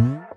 Mm-hmm.